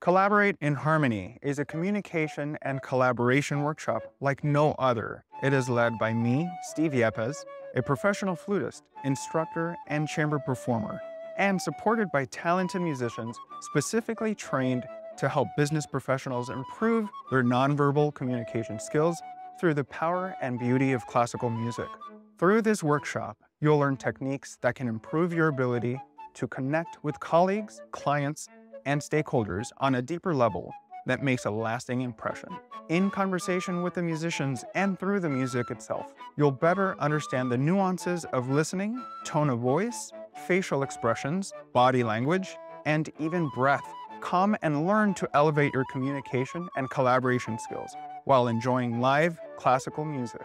Collaborate in Harmony is a communication and collaboration workshop like no other. It is led by me, Steve Yepez, a professional flutist, instructor, and chamber performer, and supported by talented musicians specifically trained to help business professionals improve their nonverbal communication skills through the power and beauty of classical music. Through this workshop, you'll learn techniques that can improve your ability to connect with colleagues, clients, and stakeholders on a deeper level that makes a lasting impression. In conversation with the musicians and through the music itself, you'll better understand the nuances of listening, tone of voice, facial expressions, body language, and even breath. Come and learn to elevate your communication and collaboration skills while enjoying live classical music.